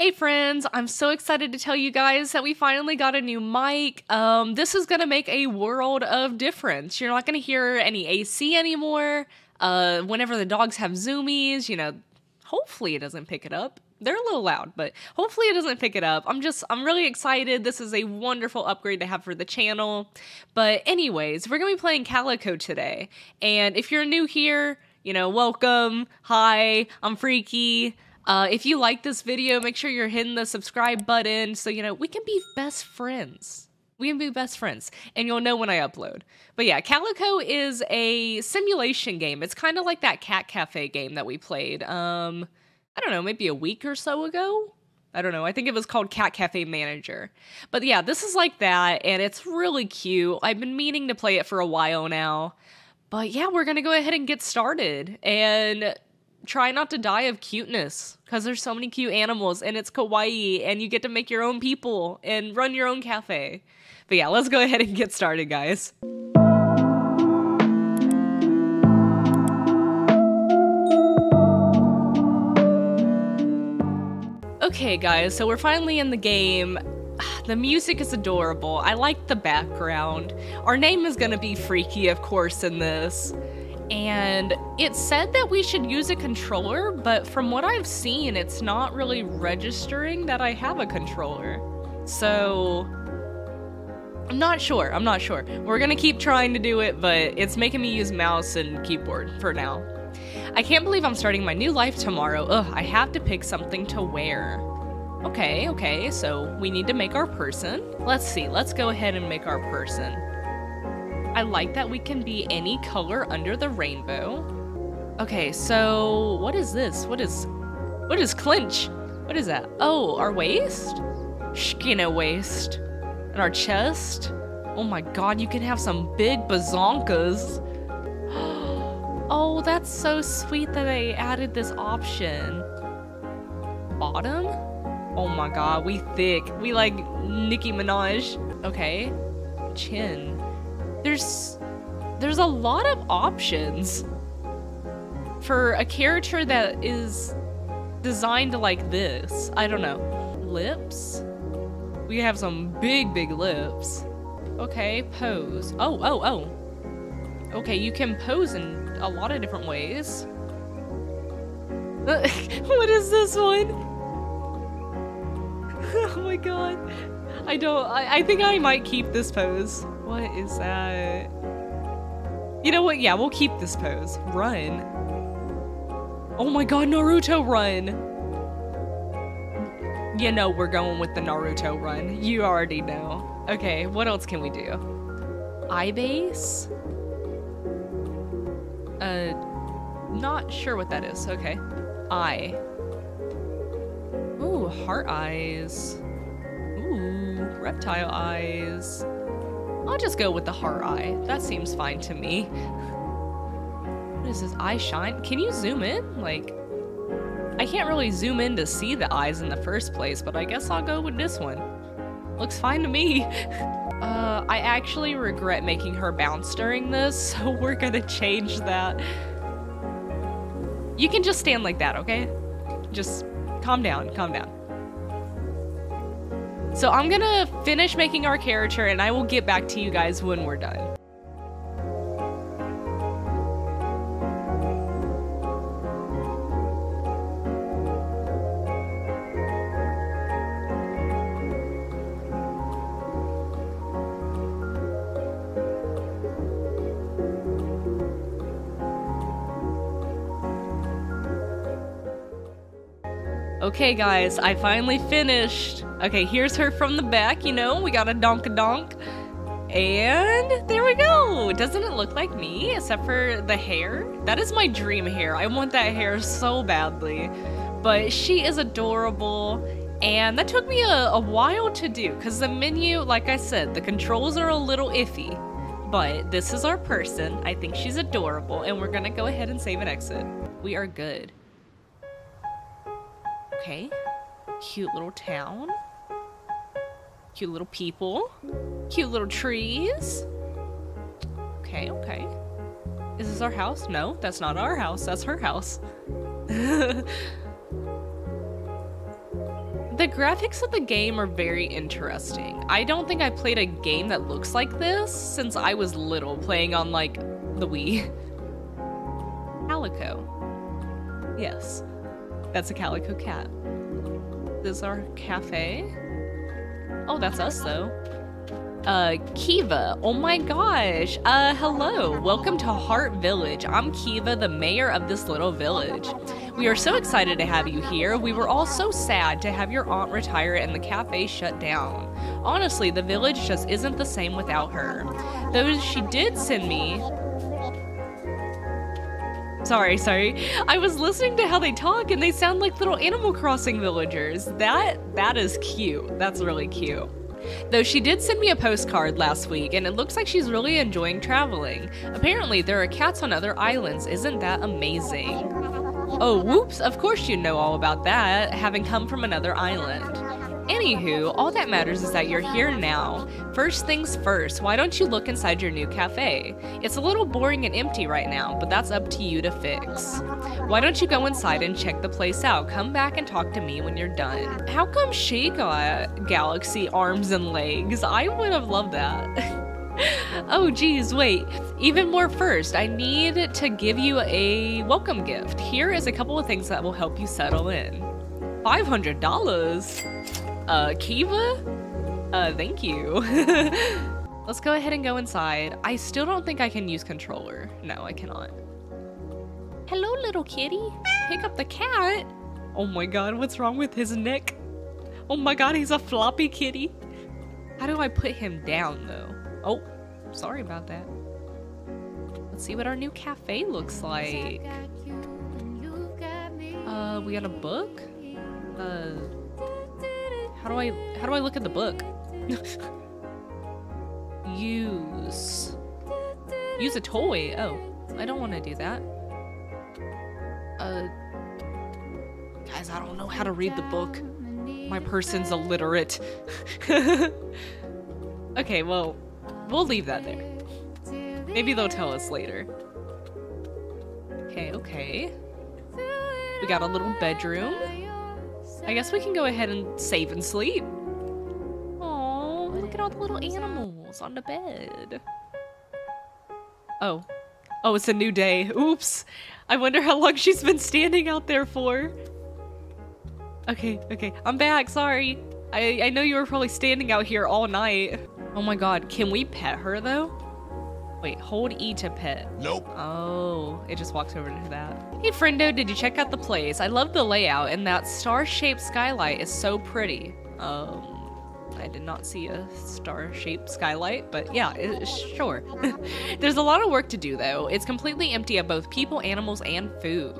Hey friends, I'm so excited to tell you guys that we finally got a new mic. Um, this is gonna make a world of difference. You're not gonna hear any AC anymore. Uh, whenever the dogs have zoomies, you know, hopefully it doesn't pick it up. They're a little loud, but hopefully it doesn't pick it up. I'm just, I'm really excited. This is a wonderful upgrade to have for the channel. But anyways, we're gonna be playing Calico today. And if you're new here, you know, welcome. Hi, I'm Freaky. Uh, if you like this video, make sure you're hitting the subscribe button so, you know, we can be best friends. We can be best friends, and you'll know when I upload. But yeah, Calico is a simulation game. It's kind of like that Cat Cafe game that we played, um, I don't know, maybe a week or so ago? I don't know. I think it was called Cat Cafe Manager. But yeah, this is like that, and it's really cute. I've been meaning to play it for a while now. But yeah, we're gonna go ahead and get started. And try not to die of cuteness because there's so many cute animals and it's kawaii and you get to make your own people and run your own cafe. But yeah, let's go ahead and get started, guys. Okay, guys, so we're finally in the game. The music is adorable. I like the background. Our name is gonna be Freaky, of course, in this and it said that we should use a controller, but from what I've seen, it's not really registering that I have a controller. So, I'm not sure, I'm not sure. We're gonna keep trying to do it, but it's making me use mouse and keyboard for now. I can't believe I'm starting my new life tomorrow. Ugh, I have to pick something to wear. Okay, okay, so we need to make our person. Let's see, let's go ahead and make our person. I like that we can be any color under the rainbow. Okay, so what is this? What is, what is clinch? What is that? Oh, our waist? Skinny waist. And our chest? Oh my god, you can have some big bazonkas. oh, that's so sweet that they added this option. Bottom? Oh my god, we thick. We like Nicki Minaj. Okay. Chin there's there's a lot of options for a character that is designed like this. I don't know. Lips? We have some big, big lips. Okay, pose. Oh, oh, oh. Okay, you can pose in a lot of different ways. what is this one? oh my god. I don't- I, I think I might keep this pose. What is that? You know what? Yeah, we'll keep this pose. Run. Oh my god, Naruto run! You know we're going with the Naruto run. You already know. Okay, what else can we do? Eye base? Uh, not sure what that is. Okay. Eye. Ooh, heart eyes. Ooh, reptile eyes. I'll just go with the heart eye. That seems fine to me. What is this? Eye shine? Can you zoom in? Like, I can't really zoom in to see the eyes in the first place, but I guess I'll go with this one. Looks fine to me. Uh, I actually regret making her bounce during this, so we're gonna change that. You can just stand like that, okay? Just calm down, calm down. So I'm gonna finish making our character and I will get back to you guys when we're done. Okay guys, I finally finished. Okay, here's her from the back, you know, we got a donk a donk, And there we go. Doesn't it look like me, except for the hair? That is my dream hair. I want that hair so badly. But she is adorable. And that took me a, a while to do because the menu, like I said, the controls are a little iffy. But this is our person. I think she's adorable. And we're to go ahead and save and exit. We are good. Okay. Cute little town. Cute little people. Cute little trees. Okay, okay. Is this our house? No, that's not our house. That's her house. The graphics of the game are very interesting. I don't think I played a game that looks like this since I was little, playing on like the Wii. Calico. Yes, that's a calico cat. This is our cafe. Oh, that's us though. Uh, Kiva. Oh my gosh. Uh, hello. Welcome to Heart Village. I'm Kiva, the mayor of this little village. We are so excited to have you here. We were all so sad to have your aunt retire and the cafe shut down. Honestly, the village just isn't the same without her. Though she did send me Sorry, sorry. I was listening to how they talk and they sound like little Animal Crossing villagers. That that is cute. That's really cute. Though she did send me a postcard last week, and it looks like she's really enjoying traveling. Apparently, there are cats on other islands. Isn't that amazing? Oh, whoops, of course you know all about that, having come from another island. Anywho, all that matters is that you're here now. First things first, why don't you look inside your new cafe? It's a little boring and empty right now, but that's up to you to fix. Why don't you go inside and check the place out? Come back and talk to me when you're done. How come she got galaxy arms and legs? I would have loved that. oh geez, wait. Even more first, I need to give you a welcome gift. Here is a couple of things that will help you settle in. $500? Uh, Kiva? Uh, thank you. Let's go ahead and go inside. I still don't think I can use controller. No, I cannot. Hello, little kitty. Pick up the cat. Oh my god, what's wrong with his neck? Oh my god, he's a floppy kitty. How do I put him down, though? Oh, sorry about that. Let's see what our new cafe looks like. Uh, we got a book? Uh, how do I how do I look at the book? Use. Use a toy. Oh, I don't want to do that. Uh Guys, I don't know how to read the book. My person's illiterate. okay, well, we'll leave that there. Maybe they'll tell us later. Okay, okay. We got a little bedroom. I guess we can go ahead and save and sleep. Oh, look at all the little animals on the bed. Oh. Oh, it's a new day. Oops. I wonder how long she's been standing out there for. Okay, okay. I'm back. Sorry. I, I know you were probably standing out here all night. Oh my god. Can we pet her, though? Wait, hold E to pet. Nope. Oh, it just walks over to that. Hey friendo, did you check out the place? I love the layout and that star-shaped skylight is so pretty. Um, I did not see a star-shaped skylight, but yeah, it, sure. There's a lot of work to do though. It's completely empty of both people, animals, and food.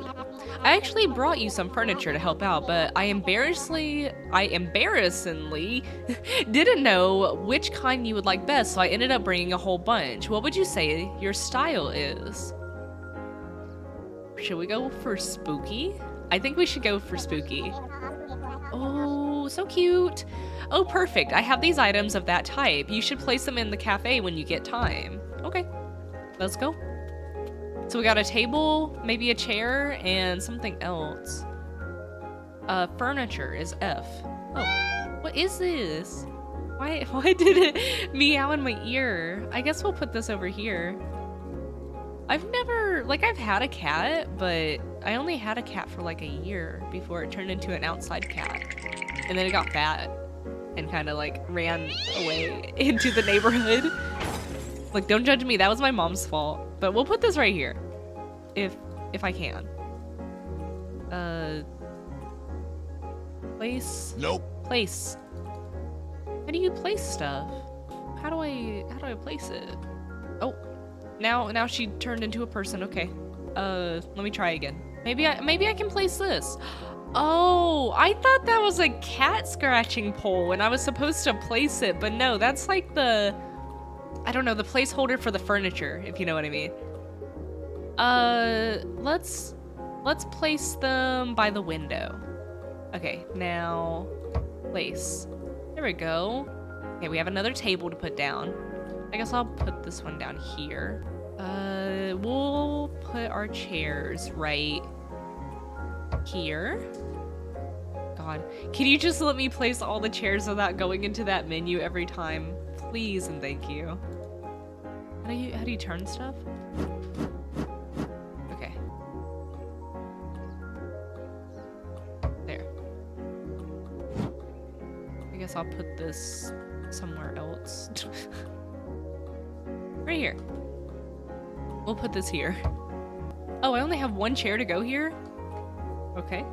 I actually brought you some furniture to help out, but I embarrassingly, I embarrassingly didn't know which kind you would like best, so I ended up bringing a whole bunch. What would you say your style is? Should we go for spooky? I think we should go for spooky. Oh, so cute. Oh, perfect. I have these items of that type. You should place them in the cafe when you get time. Okay, let's go. So we got a table, maybe a chair, and something else. Uh, furniture is F. Oh, what is this? Why, why did it meow in my ear? I guess we'll put this over here. I've never, like I've had a cat, but I only had a cat for like a year before it turned into an outside cat. And then it got fat and kind of like ran away into the neighborhood. Like, don't judge me, that was my mom's fault. But we'll put this right here. If, if I can. Uh, place? Nope. Place. How do you place stuff? How do I, how do I place it? Oh, now, now she turned into a person. Okay. Uh, let me try again. Maybe I, maybe I can place this. Oh, I thought that was a cat scratching pole and I was supposed to place it, but no, that's like the, I don't know, the placeholder for the furniture, if you know what I mean. Uh, let's, let's place them by the window. Okay, now, place. There we go. Okay, we have another table to put down. I guess I'll put this one down here. Uh, we'll put our chairs right here. God. Can you just let me place all the chairs without going into that menu every time? Please and thank you. How do you how do you turn stuff? Okay. There. I guess I'll put this somewhere else. right here. We'll put this here. Oh, I only have one chair to go here? Okay.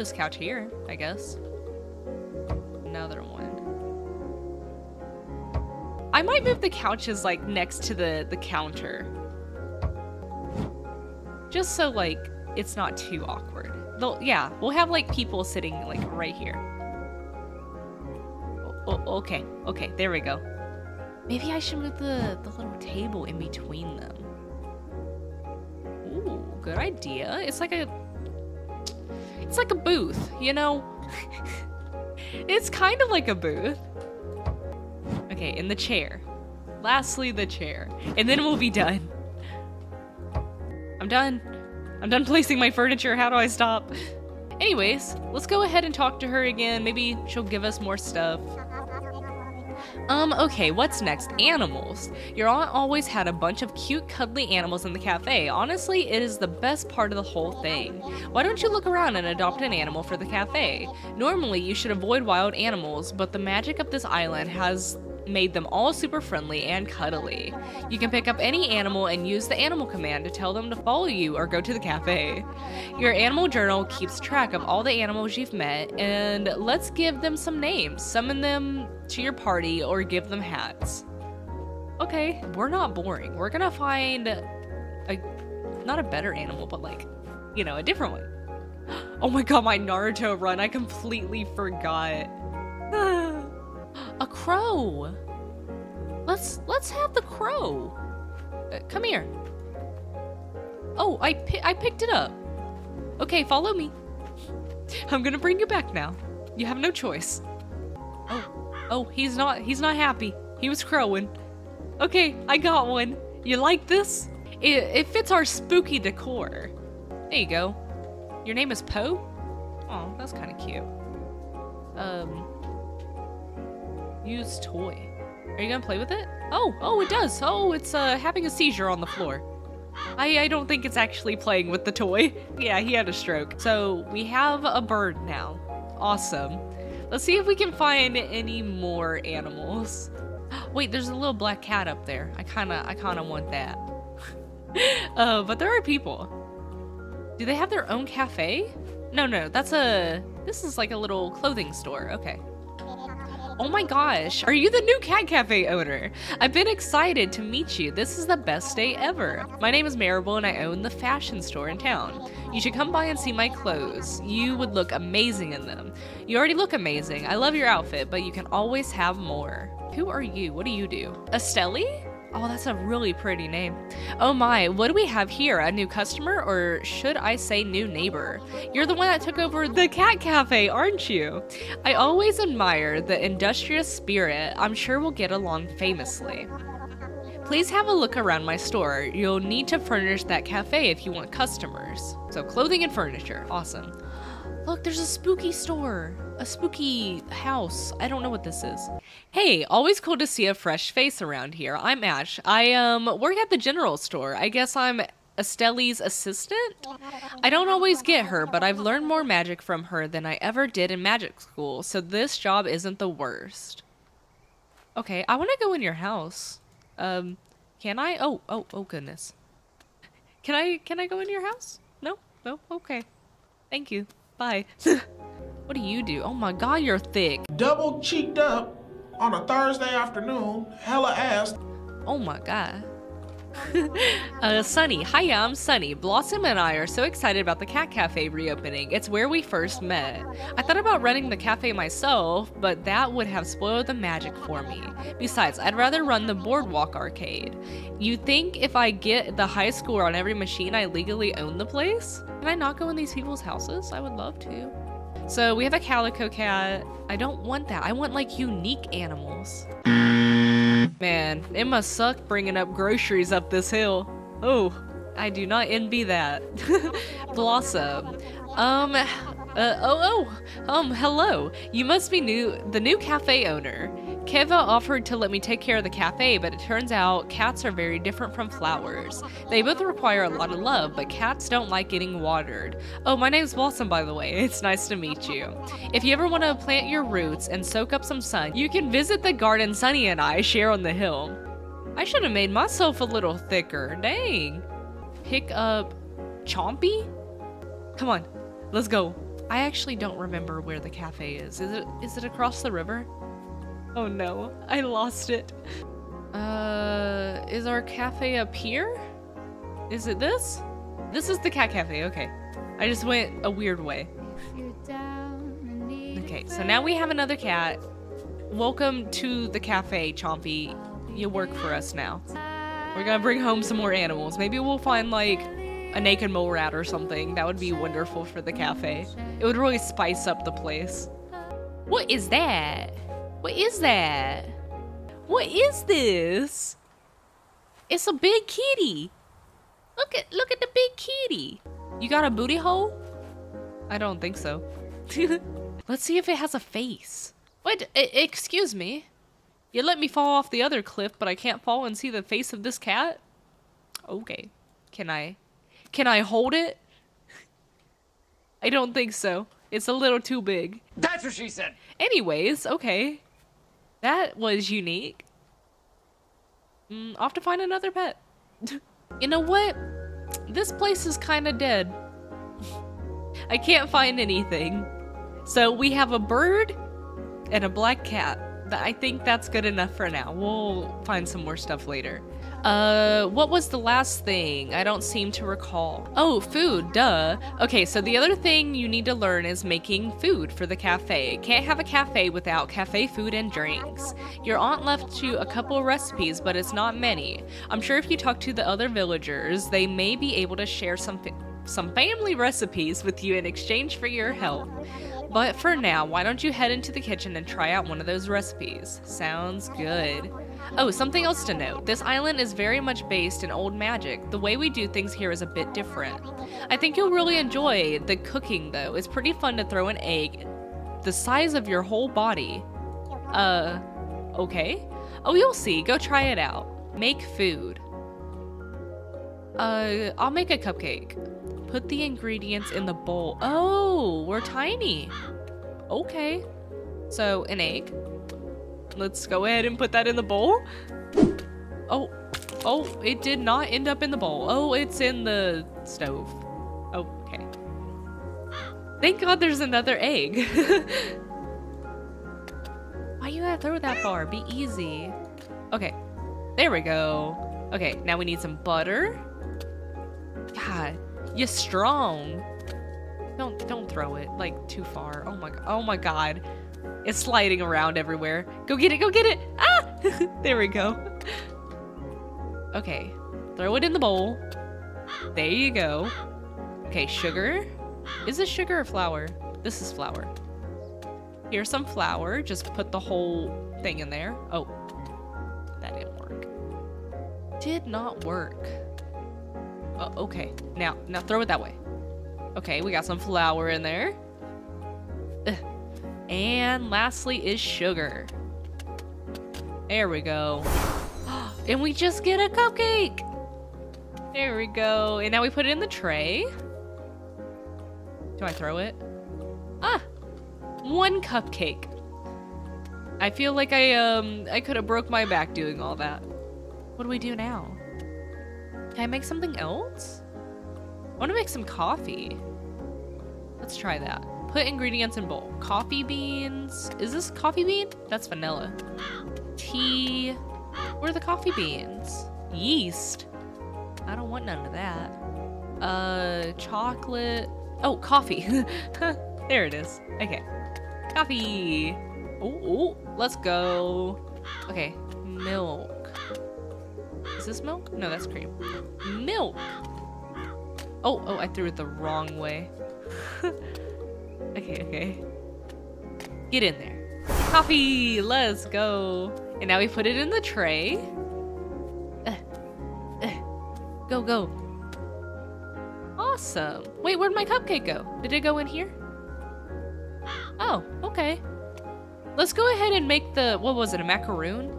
This couch here, I guess. Another one. I might move the couches like next to the, the counter. Just so like it's not too awkward. They'll, yeah, we'll have like people sitting like right here. O okay, okay, there we go. Maybe I should move the, the little table in between them. Ooh, good idea. It's like a... It's like a booth, you know? it's kind of like a booth. Okay, in the chair. Lastly, the chair. And then we'll be done. I'm done. I'm done placing my furniture. How do I stop? Anyways, let's go ahead and talk to her again. Maybe she'll give us more stuff. Um, okay, what's next? Animals. Your aunt always had a bunch of cute, cuddly animals in the cafe. Honestly, it is the best part of the whole thing. Why don't you look around and adopt an animal for the cafe? Normally, you should avoid wild animals, but the magic of this island has made them all super friendly and cuddly. You can pick up any animal and use the animal command to tell them to follow you or go to the cafe. Your animal journal keeps track of all the animals you've met, and let's give them some names. Summon them to your party or give them hats. Okay, we're not boring. We're gonna find a, not a better animal, but like, you know, a different one. Oh my god, my Naruto run, I completely forgot. Ah. A crow. Let's let's have the crow. Uh, come here. Oh, I pi I picked it up. Okay, follow me. I'm gonna bring you back now. You have no choice. Oh, oh, he's not he's not happy. He was crowing. Okay, I got one. You like this? It, it fits our spooky decor. There you go. Your name is Poe? Oh, that's kind of cute. Um, Use toy. Are you gonna play with it? Oh, oh, it does. Oh, it's uh, having a seizure on the floor. I, I don't think it's actually playing with the toy. yeah, he had a stroke. So we have a bird now. Awesome. Let's see if we can find any more animals. Wait, there's a little black cat up there. I kinda, I kinda want that. uh, but there are people. Do they have their own cafe? No, no, that's a, this is like a little clothing store. Okay. Oh my gosh, are you the new Cat Cafe owner? I've been excited to meet you. This is the best day ever. My name is Maribel and I own the fashion store in town. You should come by and see my clothes. You would look amazing in them. You already look amazing. I love your outfit, but you can always have more. Who are you? What do you do? Estelle? Oh, that's a really pretty name. Oh my, what do we have here? A new customer, or should I say new neighbor? You're the one that took over the cat cafe, aren't you? I always admire the industrious spirit. I'm sure we'll get along famously. Please have a look around my store. You'll need to furnish that cafe if you want customers. So clothing and furniture, awesome. Look, there's a spooky store. A spooky house. I don't know what this is. Hey, always cool to see a fresh face around here. I'm Ash. I um work at the general store. I guess I'm Estelle's assistant? I don't always get her, but I've learned more magic from her than I ever did in magic school, so this job isn't the worst. Okay, I want to go in your house. Um, can I? Oh, oh, oh goodness. Can I, can I go in your house? No? No? Okay. Thank you. Bye. what do you do? Oh my god, you're thick. Double cheeked up on a Thursday afternoon, hella ass. Oh my god. uh, Sunny. Hiya, I'm Sunny. Blossom and I are so excited about the Cat Cafe reopening. It's where we first met. I thought about running the cafe myself, but that would have spoiled the magic for me. Besides, I'd rather run the Boardwalk Arcade. You think if I get the high score on every machine, I legally own the place? Can I not go in these people's houses? I would love to. So we have a calico cat. I don't want that. I want like unique animals. Man, it must suck bringing up groceries up this hill. Oh, I do not envy that. Blossom. Um, uh, oh, oh, um, hello. You must be new, the new cafe owner. Kiva offered to let me take care of the cafe, but it turns out cats are very different from flowers. They both require a lot of love, but cats don't like getting watered. Oh, my name's Blossom, by the way. It's nice to meet you. If you ever want to plant your roots and soak up some sun, you can visit the garden Sunny and I share on the hill. I should have made myself a little thicker. Dang. Pick up Chompy? Come on, let's go. I actually don't remember where the cafe is. Is it is it across the river? Oh no, I lost it. Uh, is our cafe up here? Is it this? This is the cat cafe, okay. I just went a weird way. Okay, so now we have another cat. Welcome to the cafe, Chompy. You work for us now. We're gonna bring home some more animals. Maybe we'll find like a naked mole rat or something. That would be wonderful for the cafe. It would really spice up the place. What is that? What is that? What is this? It's a big kitty. Look at look at the big kitty. You got a booty hole? I don't think so. Let's see if it has a face. Wait, excuse me. You let me fall off the other cliff, but I can't fall and see the face of this cat? Okay. Can I can I hold it? I don't think so. It's a little too big. That's what she said. Anyways, okay. That was unique. Mm, I'll to find another pet. you know what? This place is kind of dead. I can't find anything. So we have a bird and a black cat. I think that's good enough for now. We'll find some more stuff later. Uh, what was the last thing? I don't seem to recall. Oh, food, duh. Okay, so the other thing you need to learn is making food for the cafe. Can't have a cafe without cafe food and drinks. Your aunt left you a couple recipes, but it's not many. I'm sure if you talk to the other villagers, they may be able to share some some family recipes with you in exchange for your help. But for now, why don't you head into the kitchen and try out one of those recipes? Sounds good. Oh, something else to note. This island is very much based in old magic. The way we do things here is a bit different. I think you'll really enjoy the cooking though. It's pretty fun to throw an egg the size of your whole body. Uh, okay. Oh, you'll see. Go try it out. Make food. Uh, I'll make a cupcake. Put the ingredients in the bowl. Oh, we're tiny. Okay. So, an egg. Let's go ahead and put that in the bowl. Oh, oh, it did not end up in the bowl. Oh, it's in the stove. Okay. Thank God there's another egg. Why you gotta throw that far? Be easy. Okay, there we go. Okay, now we need some butter. God, you're strong. Don't don't throw it like too far. Oh my oh my god. It's sliding around everywhere. Go get it, go get it! Ah! there we go. Okay, throw it in the bowl. There you go. Okay, sugar. Is this sugar or flour? This is flour. Here's some flour. Just put the whole thing in there. Oh, that didn't work. Did not work. Uh, okay, now, now throw it that way. Okay, we got some flour in there. And lastly is sugar. There we go. and we just get a cupcake. There we go. And now we put it in the tray. Do I throw it? Ah, one cupcake. I feel like I um I could have broke my back doing all that. What do we do now? Can I make something else? I want to make some coffee. Let's try that. Put ingredients in bowl. Coffee beans. Is this coffee bean? That's vanilla. Tea. Where are the coffee beans? Yeast. I don't want none of that. Uh, chocolate. Oh, coffee. there it is. Okay. Coffee. Oh, oh, let's go. Okay, milk. Is this milk? No, that's cream. Milk! Oh, oh, I threw it the wrong way. okay, okay. Get in there. Coffee! Let's go! And now we put it in the tray. Uh, uh, go, go. Awesome. Wait, where'd my cupcake go? Did it go in here? Oh, okay. Let's go ahead and make the, what was it, a macaroon?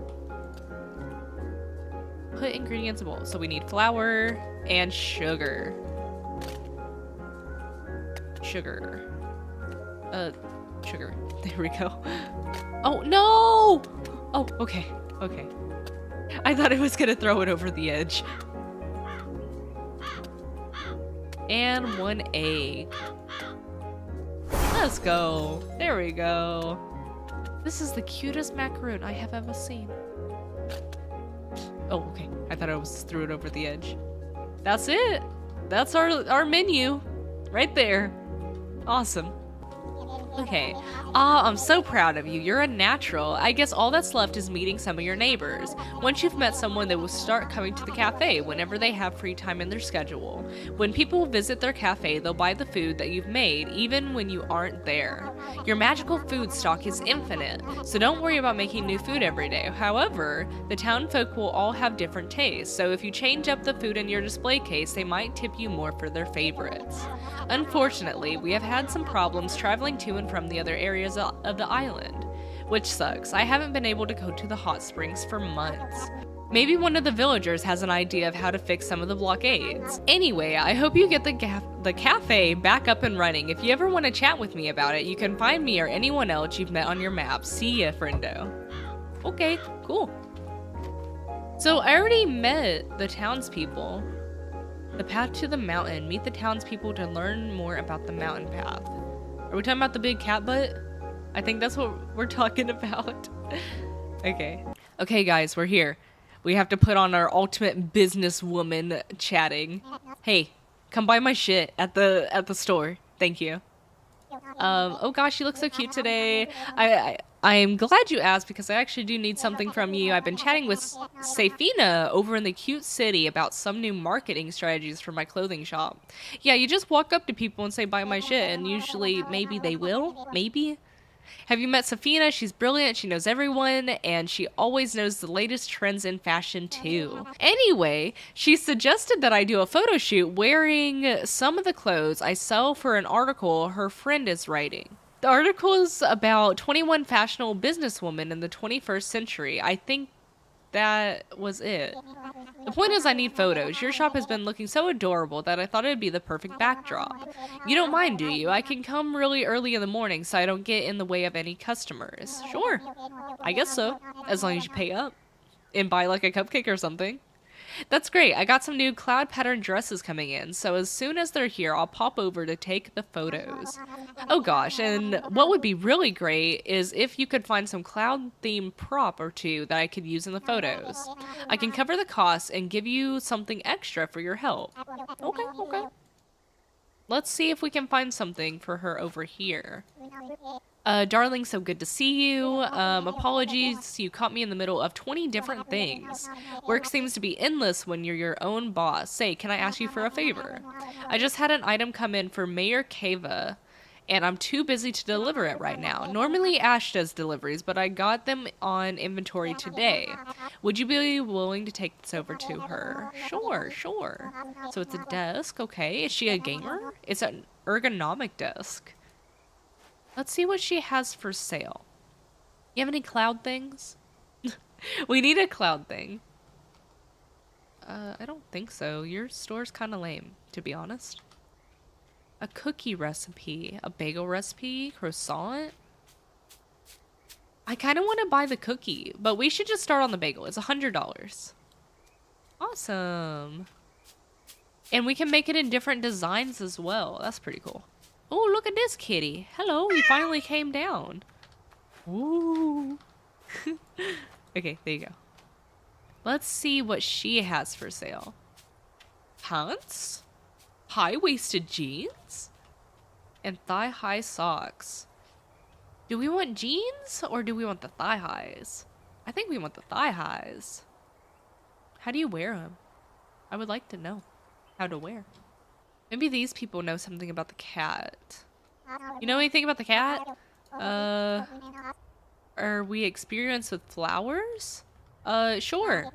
Put ingredients in bowl. So we need flour and sugar. Sugar. Uh, sugar. There we go. Oh, no! Oh, okay, okay. I thought I was gonna throw it over the edge. And one egg. Let's go. There we go. This is the cutest macaroon I have ever seen. Oh, okay. I thought I was threw it over the edge. That's it. That's our our menu. Right there. Awesome. Okay. Ah, I'm so proud of you. You're a natural. I guess all that's left is meeting some of your neighbors. Once you've met someone, they will start coming to the cafe whenever they have free time in their schedule. When people visit their cafe, they'll buy the food that you've made, even when you aren't there. Your magical food stock is infinite, so don't worry about making new food every day. However, the town folk will all have different tastes, so if you change up the food in your display case, they might tip you more for their favorites. Unfortunately, we have had some problems traveling to and from the other areas of the island, which sucks. I haven't been able to go to the hot springs for months. Maybe one of the villagers has an idea of how to fix some of the blockades. Anyway, I hope you get the, the cafe back up and running. If you ever want to chat with me about it, you can find me or anyone else you've met on your map. See ya, friendo. Okay, cool. So I already met the townspeople. The path to the mountain. Meet the townspeople to learn more about the mountain path. Are we talking about the big cat butt? I think that's what we're talking about. okay. Okay, guys, we're here. We have to put on our ultimate businesswoman chatting. Hey, come buy my shit at the at the store. Thank you. Um, oh gosh, you look so cute today. I, I I'm glad you asked because I actually do need something from you. I've been chatting with Safina over in the cute city about some new marketing strategies for my clothing shop. Yeah, you just walk up to people and say buy my shit and usually maybe they will, maybe. Have you met Safina? She's brilliant, she knows everyone, and she always knows the latest trends in fashion too. Anyway, she suggested that I do a photo shoot wearing some of the clothes I sell for an article her friend is writing. The article is about 21 fashionable businesswomen in the 21st century. I think that was it. The point is I need photos. Your shop has been looking so adorable that I thought it'd be the perfect backdrop. You don't mind, do you? I can come really early in the morning so I don't get in the way of any customers. Sure. I guess so. As long as you pay up. And buy like a cupcake or something. That's great. I got some new cloud pattern dresses coming in, so as soon as they're here, I'll pop over to take the photos. Oh gosh, and what would be really great is if you could find some cloud themed prop or two that I could use in the photos. I can cover the costs and give you something extra for your help. Okay, okay. Let's see if we can find something for her over here. Uh, darling, so good to see you. Um, apologies, you caught me in the middle of 20 different things. Work seems to be endless when you're your own boss. Say, can I ask you for a favor? I just had an item come in for Mayor Kiva, and I'm too busy to deliver it right now. Normally Ash does deliveries, but I got them on inventory today. Would you be willing to take this over to her? Sure, sure. So it's a desk, okay. Is she a gamer? It's an ergonomic desk. Let's see what she has for sale. You have any cloud things? we need a cloud thing. Uh, I don't think so. Your store's kind of lame, to be honest. A cookie recipe, a bagel recipe, croissant. I kind of want to buy the cookie, but we should just start on the bagel. It's a $100. Awesome. And we can make it in different designs as well. That's pretty cool. Oh, look at this kitty. Hello, he finally came down. Ooh. okay, there you go. Let's see what she has for sale. Pants? High-waisted jeans? And thigh-high socks. Do we want jeans or do we want the thigh-highs? I think we want the thigh-highs. How do you wear them? I would like to know how to wear. Maybe these people know something about the cat. You know anything about the cat? Uh, are we experienced with flowers? Uh, sure.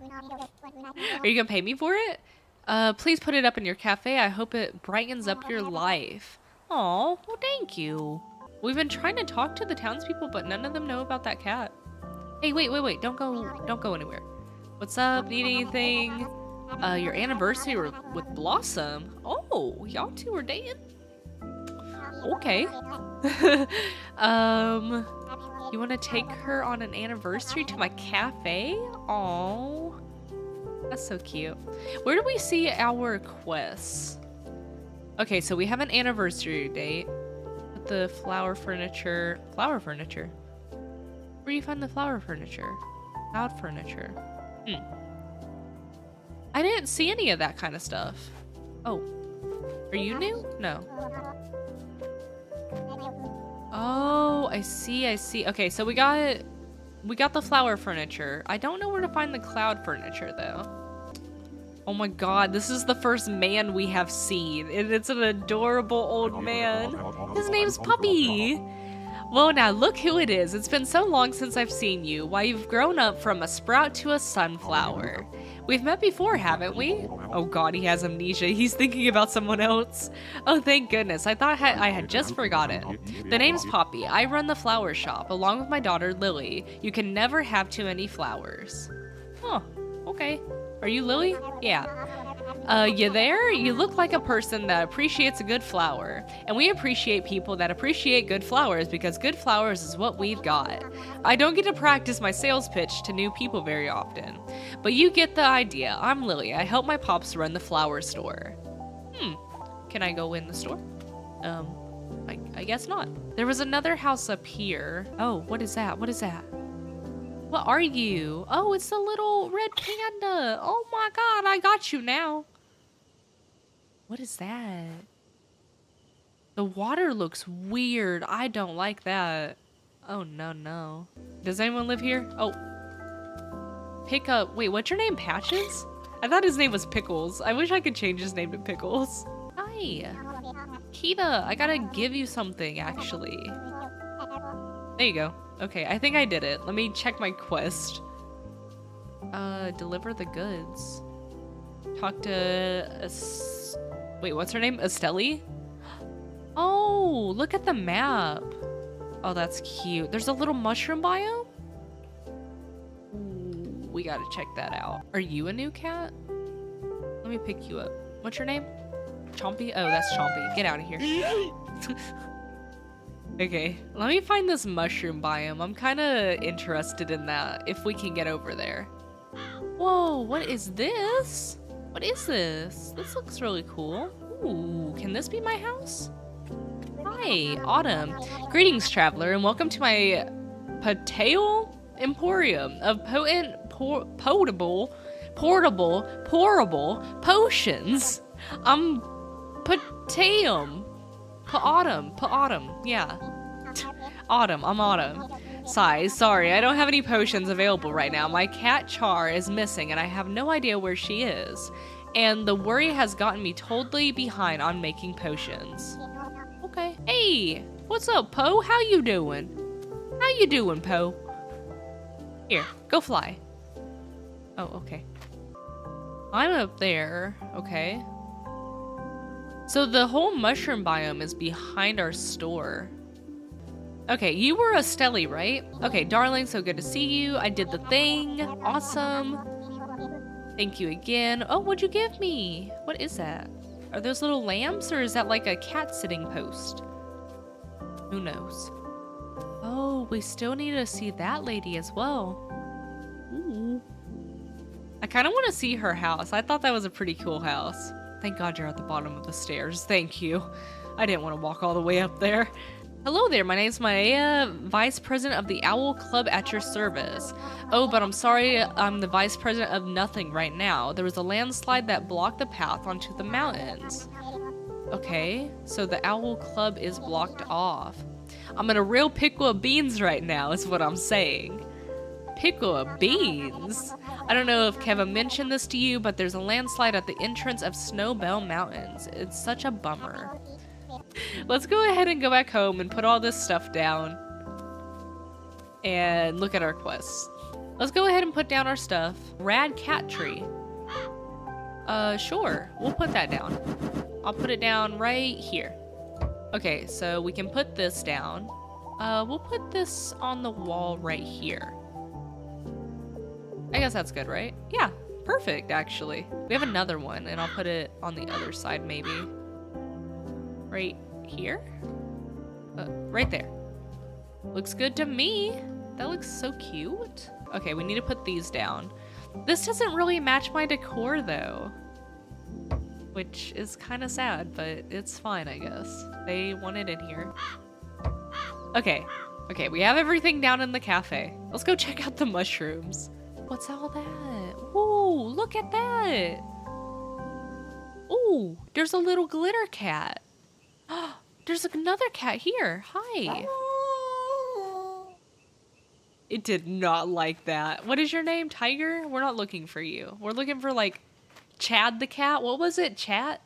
Are you gonna pay me for it? Uh, please put it up in your cafe. I hope it brightens up your life. Oh, well, thank you. We've been trying to talk to the townspeople, but none of them know about that cat. Hey, wait, wait, wait. Don't go, don't go anywhere. What's up? Need anything? Uh, your anniversary with Blossom. Oh, y'all two are dating? Okay. um, you want to take her on an anniversary to my cafe? Oh, that's so cute. Where do we see our quests? Okay, so we have an anniversary date with the flower furniture. Flower furniture? Where do you find the flower furniture? Cloud furniture. Hmm. I didn't see any of that kind of stuff. Oh. Are you new? No. Oh, I see, I see. Okay, so we got we got the flower furniture. I don't know where to find the cloud furniture though. Oh my god, this is the first man we have seen. And it's an adorable old man. His name's Puppy. Well, now look who it is. It's been so long since I've seen you. Why, you've grown up from a sprout to a sunflower. We've met before, haven't we? Oh god, he has amnesia. He's thinking about someone else. Oh, thank goodness. I thought I had just forgotten. The name's Poppy. I run the flower shop, along with my daughter, Lily. You can never have too many flowers. Huh, okay. Are you Lily? Yeah. Uh, you there? You look like a person that appreciates a good flower. And we appreciate people that appreciate good flowers because good flowers is what we've got. I don't get to practice my sales pitch to new people very often. But you get the idea. I'm Lily. I help my pops run the flower store. Hmm. Can I go in the store? Um, I, I guess not. There was another house up here. Oh, what is that? What is that? What are you? Oh, it's a little red panda. Oh my god, I got you now. What is that? The water looks weird. I don't like that. Oh, no, no. Does anyone live here? Oh. Pick up. Wait, what's your name? Patches? I thought his name was Pickles. I wish I could change his name to Pickles. Hi. Kita, I gotta give you something, actually. There you go. Okay, I think I did it. Let me check my quest. Uh, deliver the goods. Talk to... Wait, what's her name? Estelle? Oh, look at the map. Oh, that's cute. There's a little mushroom biome? We gotta check that out. Are you a new cat? Let me pick you up. What's your name? Chompy? Oh, that's Chompy. Get out of here. Okay, let me find this mushroom biome. I'm kind of interested in that, if we can get over there. Whoa, what is this? What is this? This looks really cool. Ooh, can this be my house? Hi, Autumn. Greetings, traveler, and welcome to my Pateo Emporium of potent, por potable, portable, pourable potions. I'm Pateum. Pa autumn. Pa autumn. Yeah. autumn. I'm autumn. Sighs. Sorry, I don't have any potions available right now. My cat Char is missing and I have no idea where she is. And the worry has gotten me totally behind on making potions. Okay. Hey! What's up, Poe? How you doing? How you doing, Poe? Here, go fly. Oh, okay. I'm up there. Okay. So the whole mushroom biome is behind our store. Okay, you were a Stelly, right? Okay, darling, so good to see you. I did the thing. Awesome. Thank you again. Oh, what'd you give me? What is that? Are those little lamps or is that like a cat sitting post? Who knows? Oh, we still need to see that lady as well. Ooh. I kind of want to see her house. I thought that was a pretty cool house. Thank God you're at the bottom of the stairs. Thank you. I didn't want to walk all the way up there. Hello there, my name's Maya, Vice President of the Owl Club at your service. Oh, but I'm sorry, I'm the Vice President of nothing right now. There was a landslide that blocked the path onto the mountains. Okay, so the Owl Club is blocked off. I'm in a real pickle of beans right now, is what I'm saying. Pickle of beans? I don't know if Kevin mentioned this to you, but there's a landslide at the entrance of Snowbell Mountains. It's such a bummer. Let's go ahead and go back home and put all this stuff down. And look at our quests. Let's go ahead and put down our stuff. Rad cat tree. Uh, sure. We'll put that down. I'll put it down right here. Okay, so we can put this down. Uh, we'll put this on the wall right here. I guess that's good, right? Yeah, perfect, actually. We have another one, and I'll put it on the other side, maybe. Right here? Uh, right there. Looks good to me. That looks so cute. Okay, we need to put these down. This doesn't really match my decor, though. Which is kind of sad, but it's fine, I guess. They want it in here. Okay. Okay, we have everything down in the cafe. Let's go check out the mushrooms. What's all that? Ooh, look at that. Ooh, there's a little glitter cat. There's another cat here. Hi. Oh. It did not like that. What is your name, Tiger? We're not looking for you. We're looking for like Chad the cat. What was it? Chat?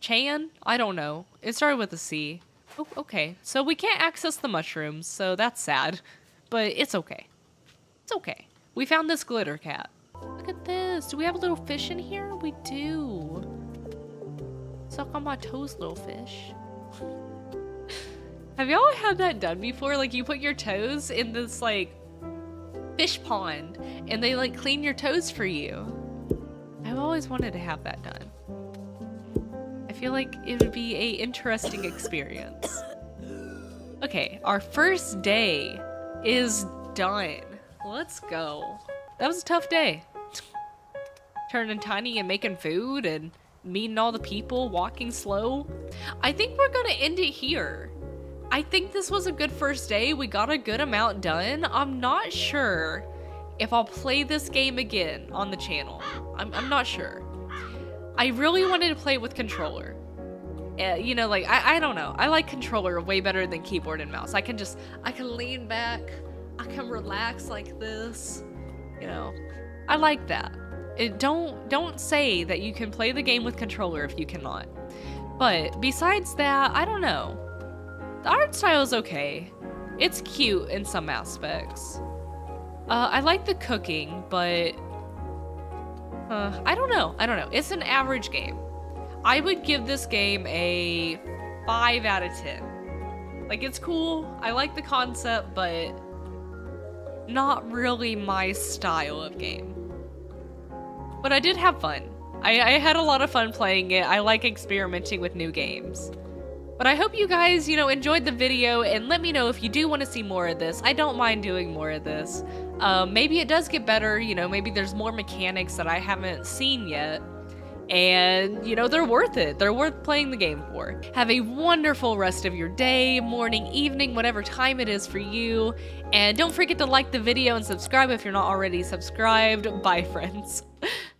Chan? I don't know. It started with a C. Oh, okay. So we can't access the mushrooms, so that's sad. But it's okay. It's okay. We found this glitter cat. Look at this. Do we have a little fish in here? We do. Suck on my toes, little fish. Have y'all had that done before? Like you put your toes in this like fish pond and they like clean your toes for you. I've always wanted to have that done. I feel like it would be a interesting experience. Okay, our first day is done. Let's go. That was a tough day. Turning tiny and making food and meeting all the people, walking slow. I think we're gonna end it here. I think this was a good first day. We got a good amount done. I'm not sure if I'll play this game again on the channel. I'm, I'm not sure. I really wanted to play with controller. Uh, you know, like, I, I don't know. I like controller way better than keyboard and mouse. I can just, I can lean back. I can relax like this. You know, I like that. It, don't, don't say that you can play the game with controller if you cannot. But besides that, I don't know. The art style is okay. It's cute in some aspects. Uh, I like the cooking, but... Uh, I don't know. I don't know. It's an average game. I would give this game a 5 out of 10. Like, it's cool. I like the concept, but not really my style of game. But I did have fun. I, I had a lot of fun playing it. I like experimenting with new games. But I hope you guys, you know, enjoyed the video and let me know if you do want to see more of this. I don't mind doing more of this. Um, maybe it does get better, you know, maybe there's more mechanics that I haven't seen yet. And, you know, they're worth it. They're worth playing the game for. Have a wonderful rest of your day, morning, evening, whatever time it is for you. And don't forget to like the video and subscribe if you're not already subscribed. Bye, friends.